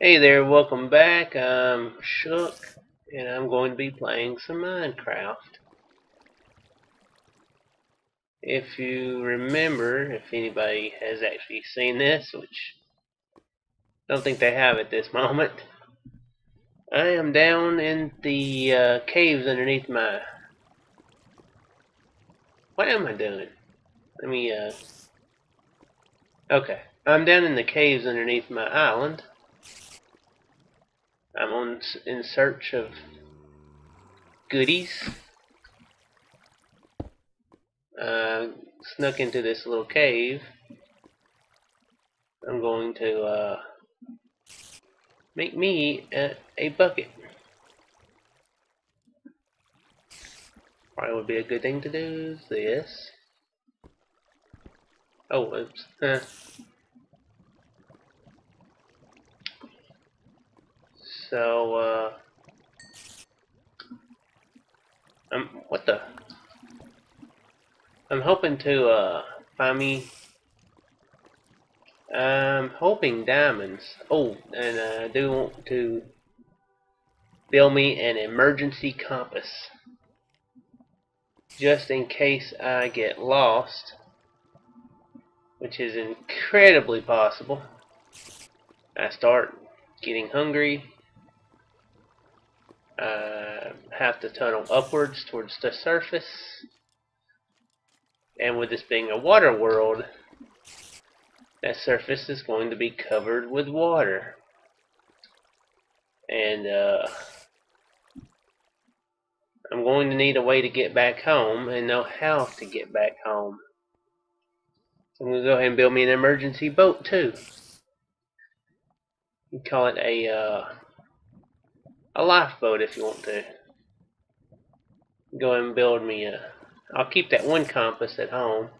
Hey there, welcome back. I'm Shook, and I'm going to be playing some Minecraft. If you remember, if anybody has actually seen this, which I don't think they have at this moment, I am down in the uh, caves underneath my... What am I doing? Let me, uh... Okay, I'm down in the caves underneath my island. I'm on in search of goodies. Uh, snuck into this little cave. I'm going to uh, make me a, a bucket. Probably would be a good thing to do is this. Oh, oops. So, uh... I'm, what the? I'm hoping to, uh, find me... I'm hoping diamonds. Oh, and uh, I do want to build me an emergency compass. Just in case I get lost. Which is incredibly possible. I start getting hungry uh, have to tunnel upwards towards the surface. And with this being a water world, that surface is going to be covered with water. And uh, I'm going to need a way to get back home and know how to get back home. So I'm going to go ahead and build me an emergency boat too. You call it a uh, a lifeboat if you want to. Go and build me a... I'll keep that one compass at home.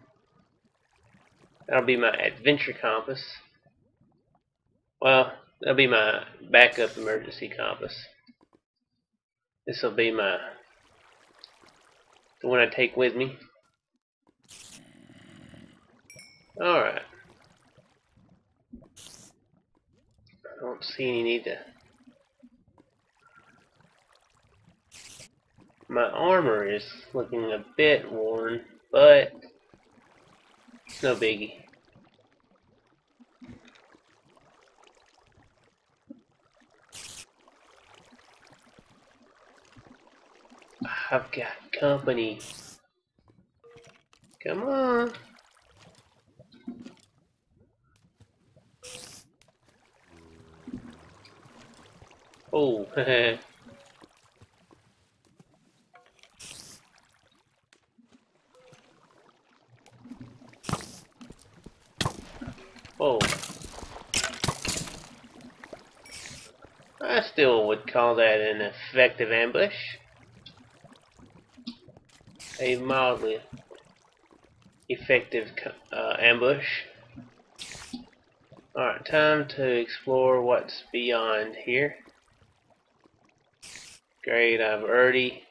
That'll be my adventure compass. Well, that'll be my backup emergency compass. This will be my... The one I take with me. Alright. I don't see any need to My armor is looking a bit worn, but it's no biggie. I've got company. Come on. Oh. I still would call that an effective ambush. A mildly effective uh, ambush. Alright, time to explore what's beyond here. Great, I've already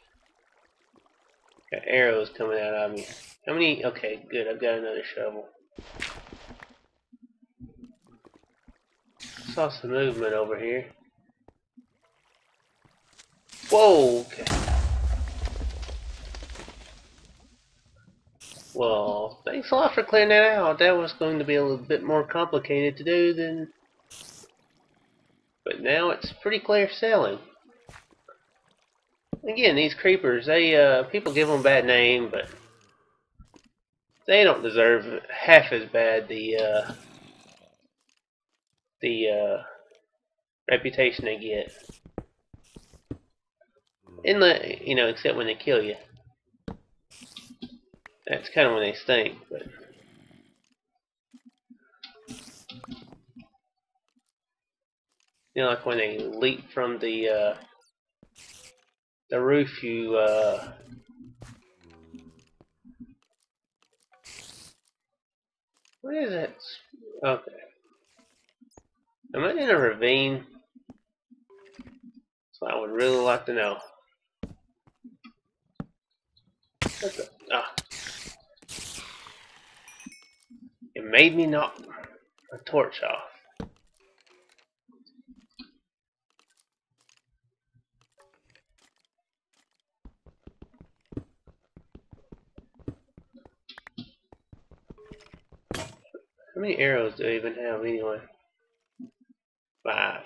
got arrows coming out of me. How many? Okay, good, I've got another shovel. saw some movement over here. Whoa, okay. Well, thanks a lot for clearing that out. That was going to be a little bit more complicated to do than... But now it's pretty clear sailing. Again, these creepers, they, uh, people give them a bad name, but they don't deserve half as bad the, uh, the uh, reputation they get. In the you know, except when they kill you. That's kind of when they stink, but. You know, like when they leap from the uh, the roof, you uh, what is it? Okay. Am I in a ravine? So I would really like to know. Ah. It made me knock a torch off. How many arrows do I even have anyway? Five.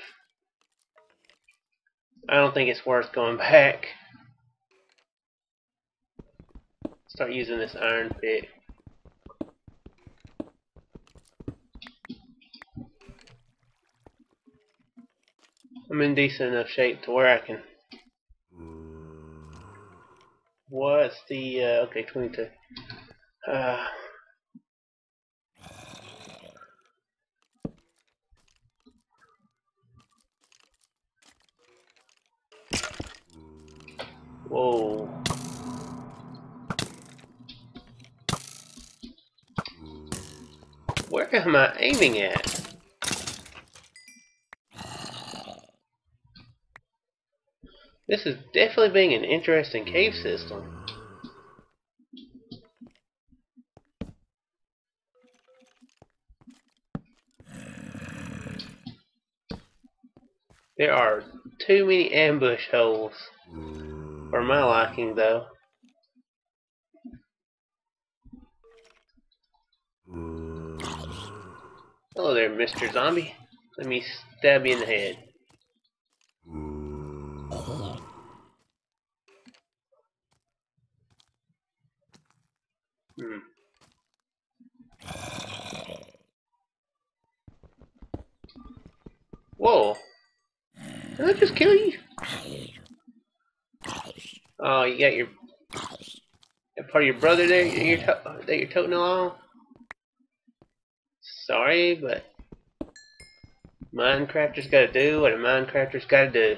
I don't think it's worth going back. Start using this iron pick. I'm in decent enough shape to where I can. What's the uh, okay 22? Uh, whoa. Where am I aiming at? This is definitely being an interesting cave system. There are too many ambush holes. For my liking, though. Hello there, Mr. Zombie. Let me stab you in the head. Hmm. Whoa. Did I just kill you? Oh, you got your part of your brother there you're, that you're toting along? Sorry, but Minecrafter's gotta do what a Minecrafter's gotta do.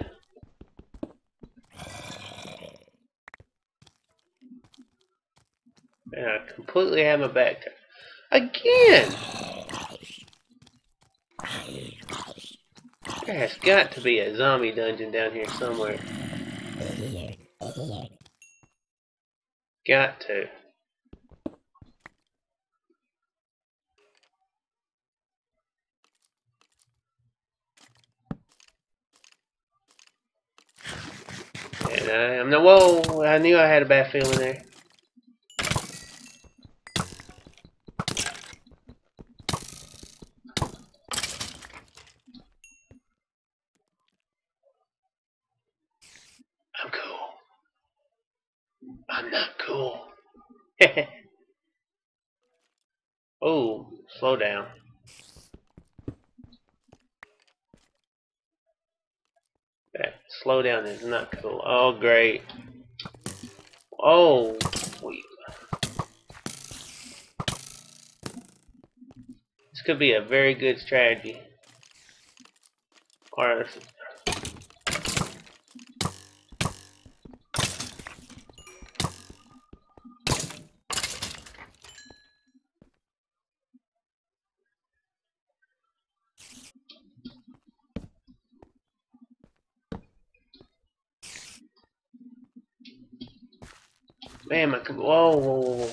And I completely have my back turned. Again! There has got to be a zombie dungeon down here somewhere. Got to. And I, I'm not. Whoa! I knew I had a bad feeling there. I'm cool. I'm not cool. oh, slow down. That slow down is not cool. Oh, great. Oh, we. This could be a very good strategy. Or Man, my whoa, whoa, whoa, whoa.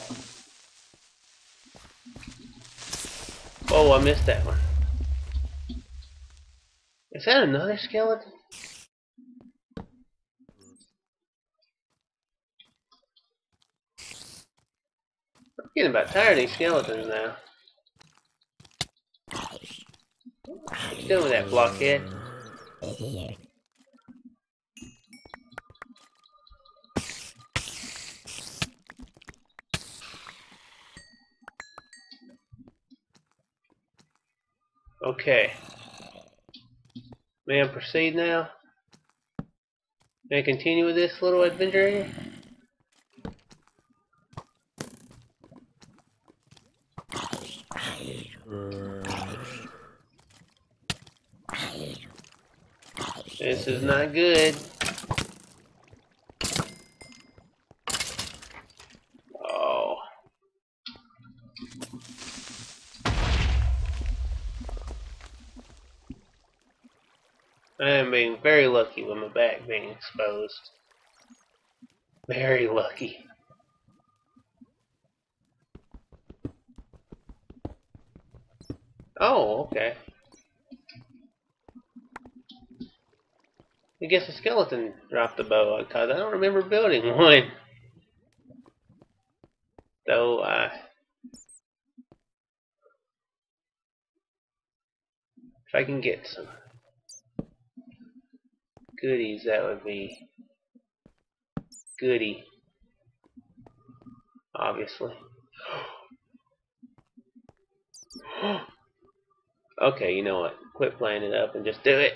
Whoa, I missed that one. Is that another skeleton? I'm getting about tired of these skeletons now. You doing with that blockhead? Okay. May I proceed now? May I continue with this little adventure here? This is not good. Oh. I am being very lucky with my back being exposed. Very lucky. Oh, okay. I guess a skeleton dropped the bow because I don't remember building one. Though I If I can get some goodies, that would be goody. Obviously. okay, you know what? Quit playing it up and just do it.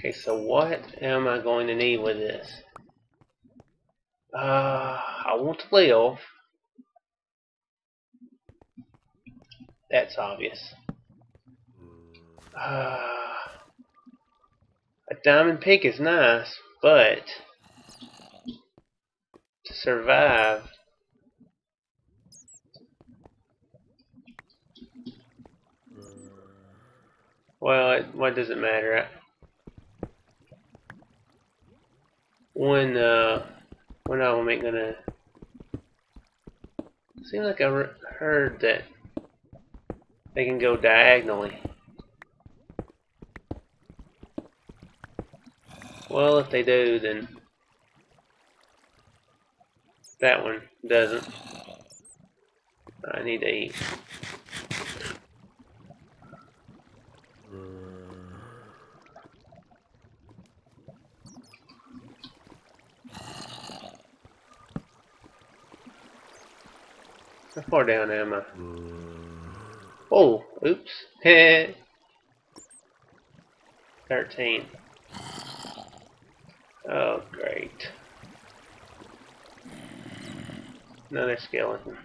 Okay, so what am I going to need with this? Uh, I want to live. That's obvious. Uh, a diamond pick is nice, but to survive well, it, what does it matter? When uh, when I'm gonna seems like I heard that they can go diagonally. Well, if they do, then that one doesn't. I need to eat. How far down am I? Oh, oops. 13. Oh, great. Another skeleton.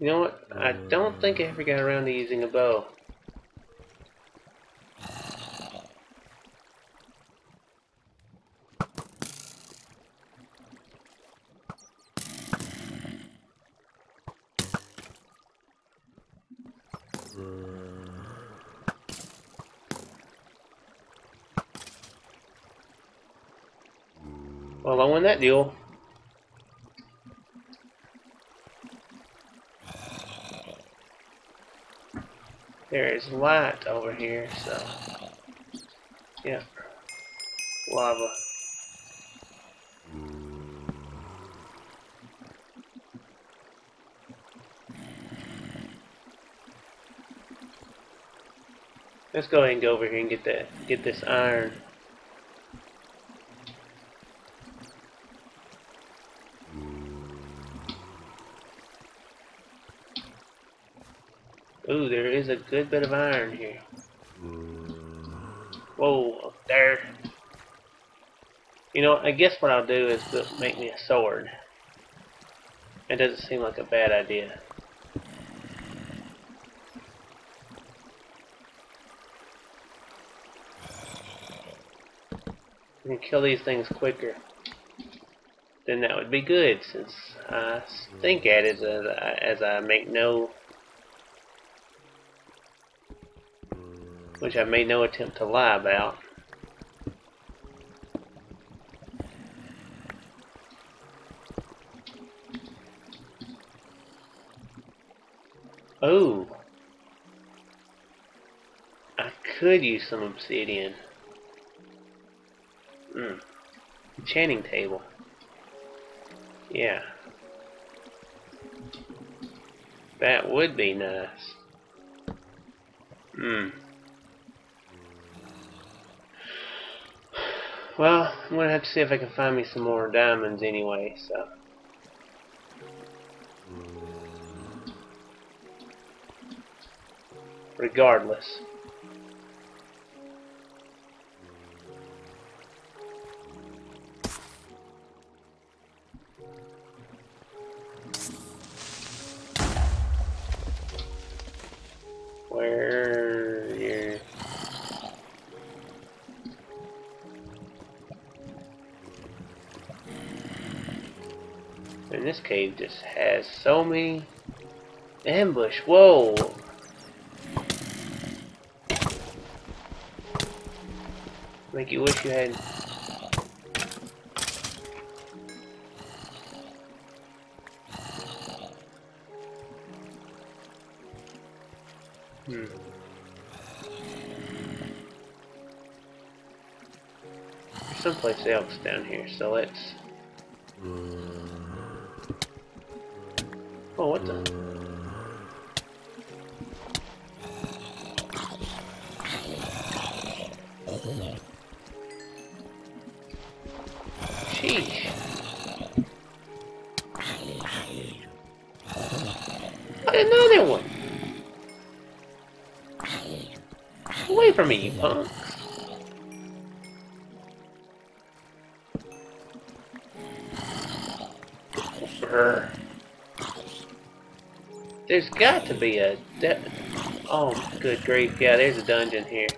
You know what? I don't think I ever got around to using a bow. Well, I won that deal. There is light over here, so yeah, lava. Let's go ahead and go over here and get that get this iron. Ooh, there is a good bit of iron here. Mm. Whoa, up there. You know, I guess what I'll do is make me a sword. It doesn't seem like a bad idea. We can kill these things quicker. Then that would be good, since I stink at it as I, as I make no which I made no attempt to lie about. Oh. I could use some obsidian. Hmm. Enchanting table. Yeah. That would be nice. Hmm. Well, I'm gonna have to see if I can find me some more diamonds anyway, so. Regardless. And this cave just has so many ambush. Whoa! Make you wish you had Hmm. Someplace else down here, so let's... Oh, what the... Sheesh. Another one. Away from me, you There's got to be a... Oh, good grief. Yeah, there's a dungeon here.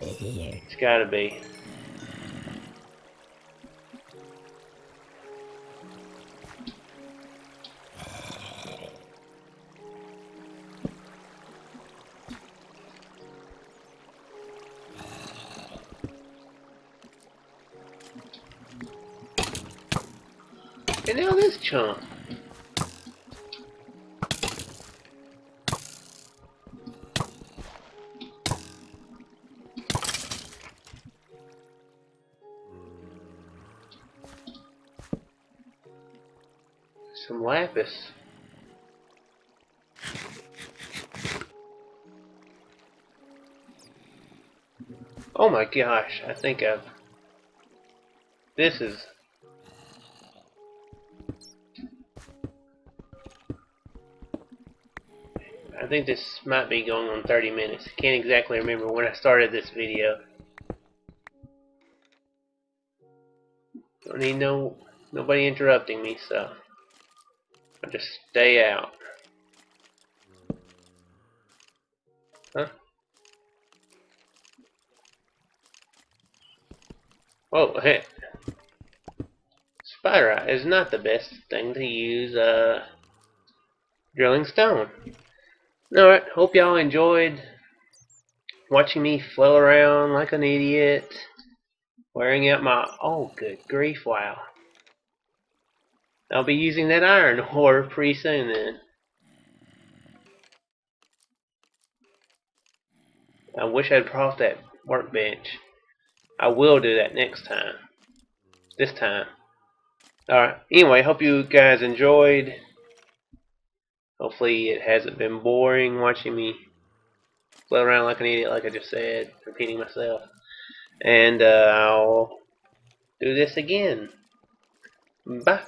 It's gotta be. This. Some lapis. Oh my gosh, I think I've... This is... I think this might be going on 30 minutes. I can't exactly remember when I started this video. Don't need no nobody interrupting me, so I'll just stay out. Huh? Oh, hey. Spider is not the best thing to use uh, drilling stone. Alright, hope y'all enjoyed watching me flail around like an idiot, wearing out my... Oh, good grief, wow. I'll be using that iron ore pretty soon then. I wish I'd brought that workbench. I will do that next time. This time. Alright, anyway, hope you guys enjoyed. Hopefully it hasn't been boring watching me float around like an idiot like I just said, repeating myself. And uh, I'll do this again. Bye.